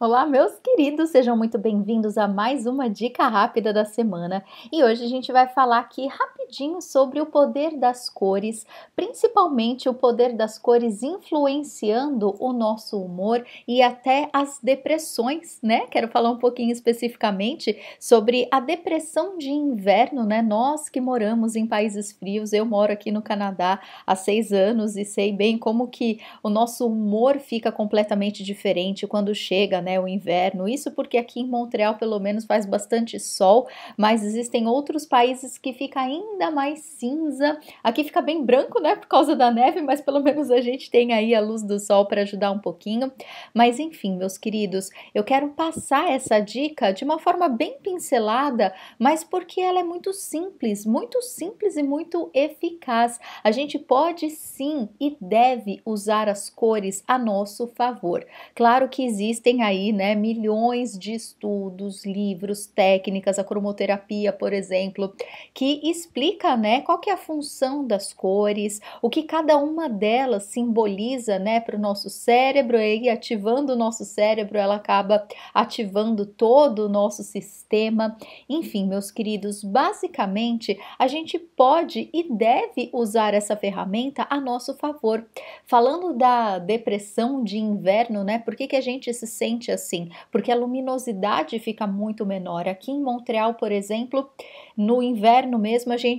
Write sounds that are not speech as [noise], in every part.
Olá, meus queridos, sejam muito bem-vindos a mais uma dica rápida da semana. E hoje a gente vai falar aqui rapidinho sobre o poder das cores, principalmente o poder das cores influenciando o nosso humor e até as depressões, né? Quero falar um pouquinho especificamente sobre a depressão de inverno, né? Nós que moramos em países frios, eu moro aqui no Canadá há seis anos e sei bem como que o nosso humor fica completamente diferente quando chega né, o inverno. Isso porque aqui em Montreal, pelo menos, faz bastante sol, mas existem outros países que fica ainda mais cinza. Aqui fica bem branco, né, por causa da neve, mas pelo menos a gente tem aí a luz do sol para ajudar um pouquinho. Mas enfim, meus queridos, eu quero passar essa dica de uma forma bem pincelada, mas porque ela é muito simples, muito simples e muito eficaz. A gente pode sim e deve usar as cores a nosso favor. Claro que existem aí né, milhões de estudos, livros, técnicas, a cromoterapia, por exemplo, que explica, né, qual que é a função das cores, o que cada uma delas simboliza, né, para o nosso cérebro e ativando o nosso cérebro, ela acaba ativando todo o nosso sistema. Enfim, meus queridos, basicamente a gente pode e deve usar essa ferramenta a nosso favor. Falando da depressão de inverno, né, por que, que a gente se sente assim, porque a luminosidade fica muito menor. Aqui em Montreal, por exemplo, no inverno mesmo, a gente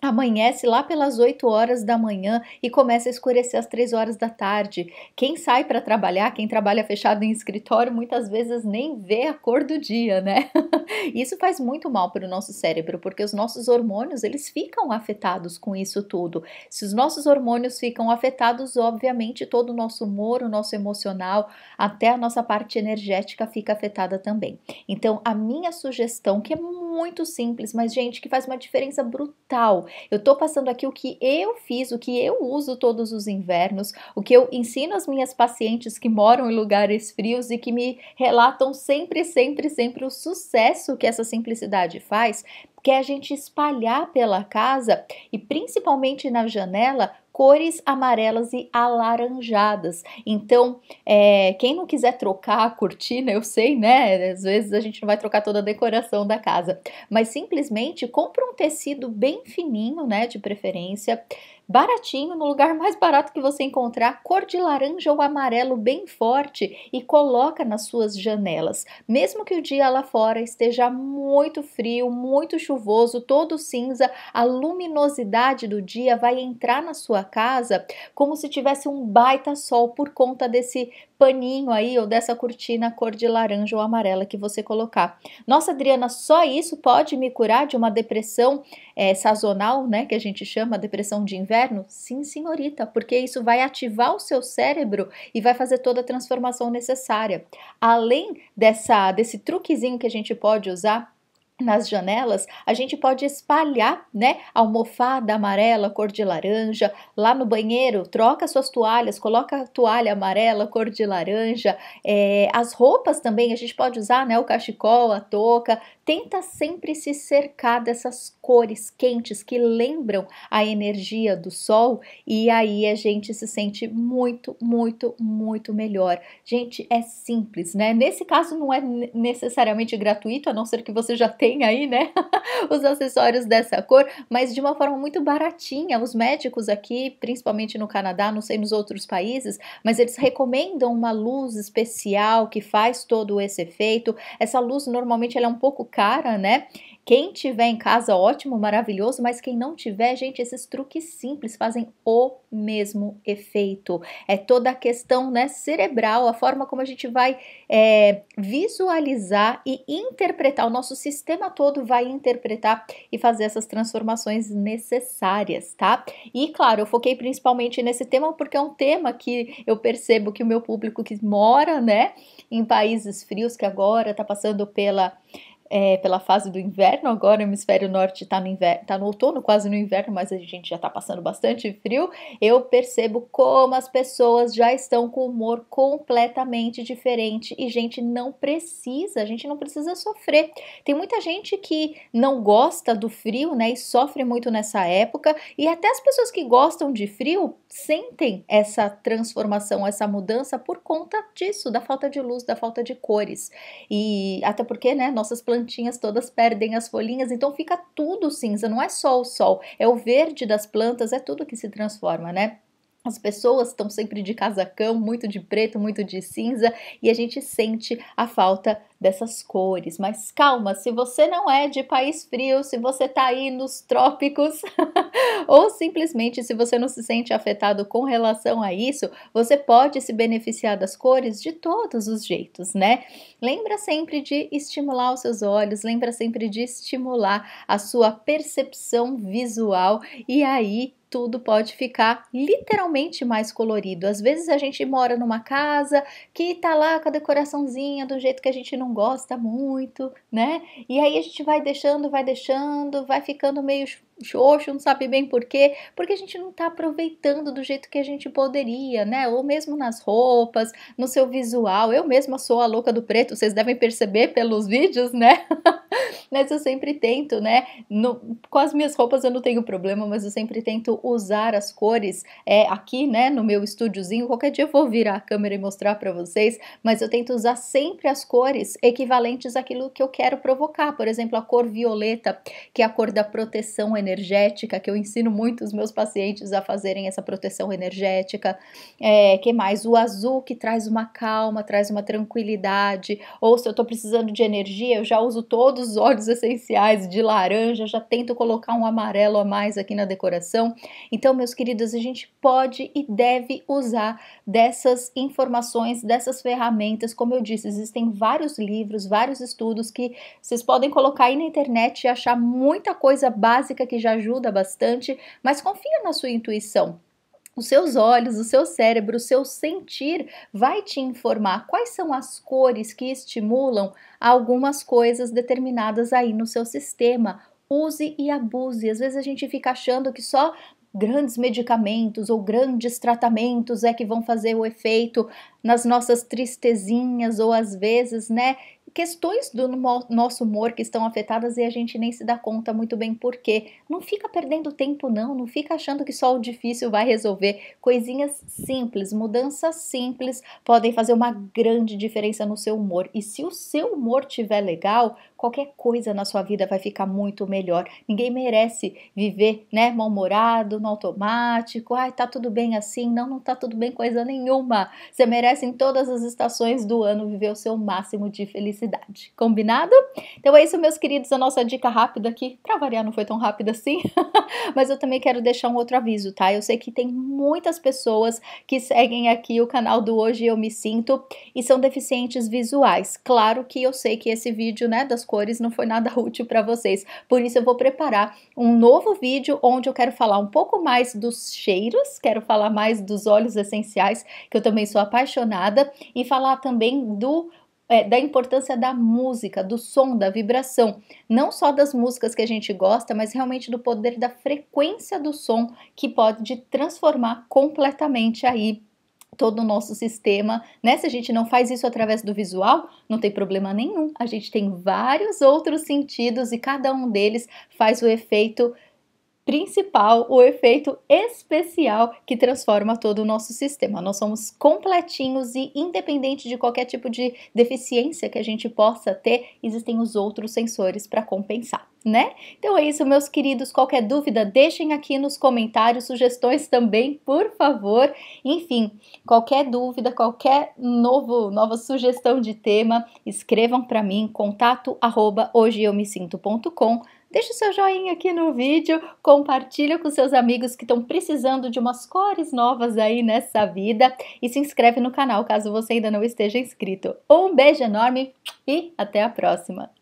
amanhece lá pelas 8 horas da manhã e começa a escurecer às 3 horas da tarde. Quem sai para trabalhar, quem trabalha fechado em escritório, muitas vezes nem vê a cor do dia, né? [laughs] isso faz muito mal para o nosso cérebro, porque os nossos hormônios, eles ficam afetados com isso tudo. Se os nossos hormônios ficam afetados, obviamente todo o nosso humor, o nosso emocional, até a nossa parte energética fica afetada também. Então, a minha sugestão, que é muito simples, mas gente, que faz uma diferença brutal. Eu estou passando aqui o que eu fiz, o que eu uso todos os invernos, o que eu ensino às minhas pacientes que moram em lugares frios e que me relatam sempre, sempre, sempre o sucesso que essa simplicidade faz, que é a gente espalhar pela casa e principalmente na janela cores amarelas e alaranjadas. Então, é, quem não quiser trocar a cortina, eu sei, né? Às vezes a gente não vai trocar toda a decoração da casa, mas simplesmente compra um tecido bem fininho, né? De preferência baratinho, no lugar mais barato que você encontrar, cor de laranja ou amarelo bem forte e coloca nas suas janelas. Mesmo que o dia lá fora esteja muito frio, muito chuvoso, todo cinza, a luminosidade do dia vai entrar na sua casa como se tivesse um baita sol por conta desse paninho aí ou dessa cortina cor de laranja ou amarela que você colocar. Nossa, Adriana, só isso pode me curar de uma depressão é, sazonal, né? Que a gente chama depressão de inverno? Sim, senhorita, porque isso vai ativar o seu cérebro e vai fazer toda a transformação necessária. Além dessa, desse truquezinho que a gente pode usar nas janelas, a gente pode espalhar, né, almofada amarela, cor de laranja, lá no banheiro, troca suas toalhas, coloca a toalha amarela, cor de laranja, é, as roupas também, a gente pode usar, né, o cachecol, a touca, tenta sempre se cercar dessas cores quentes que lembram a energia do sol e aí a gente se sente muito, muito, muito melhor. Gente, é simples, né? Nesse caso não é necessariamente gratuito, a não ser que você já tenha aí, né, [laughs] os acessórios dessa cor, mas de uma forma muito baratinha. Os médicos aqui, principalmente no Canadá, não sei nos outros países, mas eles recomendam uma luz especial que faz todo esse efeito. Essa luz normalmente ela é um pouco cara, né? Quem tiver em casa, ótimo, maravilhoso, mas quem não tiver, gente, esses truques simples fazem o mesmo efeito. É toda a questão né, cerebral, a forma como a gente vai é, visualizar e interpretar, o nosso sistema todo vai interpretar e fazer essas transformações necessárias, tá? E claro, eu foquei principalmente nesse tema porque é um tema que eu percebo que o meu público que mora, né, em países frios, que agora tá passando pela é, pela fase do inverno, agora o hemisfério norte está no, inverno, tá no outono, quase no inverno, mas a gente já está passando bastante frio, eu percebo como as pessoas já estão com humor completamente diferente e, gente, não precisa, a gente não precisa sofrer. Tem muita gente que não gosta do frio, né, e sofre muito nessa época, e até as pessoas que gostam de frio sentem essa transformação, essa mudança por conta disso, da falta de luz, da falta de cores. E até porque, né, nossas plantinhas todas perdem as folhinhas, então fica tudo cinza, não é só o sol, é o verde das plantas, é tudo que se transforma, né? As pessoas estão sempre de casacão, muito de preto, muito de cinza, e a gente sente a falta dessas cores. Mas calma, se você não é de país frio, se você está aí nos trópicos, [laughs] ou simplesmente se você não se sente afetado com relação a isso, você pode se beneficiar das cores de todos os jeitos, né? Lembra sempre de estimular os seus olhos, lembra sempre de estimular a sua percepção visual, e aí tudo pode ficar literalmente mais colorido. Às vezes a gente mora numa casa que tá lá com a decoraçãozinha do jeito que a gente não gosta muito, né? E aí a gente vai deixando, vai deixando, vai ficando meio xoxo, não sabe bem por quê, porque a gente não tá aproveitando do jeito que a gente poderia, né? Ou mesmo nas roupas, no seu visual. Eu mesma sou a louca do preto, vocês devem perceber pelos vídeos, né? [laughs] mas eu sempre tento, né? No, com as minhas roupas eu não tenho problema, mas eu sempre tento usar as cores é, aqui, né? No meu estúdiozinho. Qualquer dia eu vou virar a câmera e mostrar para vocês, mas eu tento usar sempre as cores equivalentes àquilo que eu quero provocar. Por exemplo, a cor violeta, que é a cor da proteção energética, que eu ensino muito os meus pacientes a fazerem essa proteção energética. É, que mais? O azul, que traz uma calma, traz uma tranquilidade. Ou se eu tô precisando de energia, eu já uso todos os óleos essenciais de laranja, já tento colocar um amarelo a mais aqui na decoração. Então, meus queridos, a gente pode e deve usar dessas informações, dessas ferramentas. Como eu disse, existem vários livros, vários estudos que vocês podem colocar aí na internet e achar muita coisa básica que já ajuda bastante, mas confia na sua intuição. Os seus olhos, o seu cérebro, o seu sentir vai te informar quais são as cores que estimulam algumas coisas determinadas aí no seu sistema. Use e abuse. Às vezes a gente fica achando que só grandes medicamentos ou grandes tratamentos é que vão fazer o efeito nas nossas tristezinhas ou às vezes, né, questões do nosso humor que estão afetadas e a gente nem se dá conta muito bem por quê. Não fica perdendo tempo, não, não fica achando que só o difícil vai resolver. Coisinhas simples, mudanças simples podem fazer uma grande diferença no seu humor. E se o seu humor estiver legal, qualquer coisa na sua vida vai ficar muito melhor. Ninguém merece viver, né, mal-humorado, no automático. Ai, tá tudo bem assim. Não, não tá tudo bem coisa nenhuma. Você merece em todas as estações do ano viver o seu máximo de felicidade. Combinado? Então é isso, meus queridos, a nossa dica rápida aqui. Pra variar, não foi tão rápida assim, [laughs] mas eu também quero deixar um outro aviso, tá? Eu sei que tem muitas pessoas que seguem aqui o canal do Hoje Eu Me Sinto e são deficientes visuais. Claro que eu sei que esse vídeo, né, das cores não foi nada [laughs] útil para vocês, por isso eu vou preparar um novo vídeo onde eu quero falar um pouco mais dos cheiros, quero falar mais dos óleos essenciais, que eu também sou apaixonada, e falar também do é, da importância da música, do som, da vibração, não só das músicas que a gente gosta, mas realmente do poder da frequência do som que pode transformar completamente aí todo o nosso sistema, né? Se a gente não faz isso através do visual, não tem problema nenhum. A gente tem vários outros sentidos e cada um deles faz o efeito principal, o efeito especial que transforma todo o nosso sistema. Nós somos completinhos e independente de qualquer tipo de deficiência que a gente possa ter, existem os outros sensores para compensar. Né? Então é isso, meus queridos. Qualquer dúvida, deixem aqui nos comentários, sugestões também, por favor. Enfim, qualquer dúvida, qualquer novo, nova sugestão de tema, escrevam para mim, contato arroba hoje eu me sinto.com Deixe seu joinha aqui no vídeo, compartilha com seus amigos que estão precisando de umas cores novas aí nessa vida e se inscreve no canal caso você ainda não esteja inscrito. Um beijo enorme e até a próxima!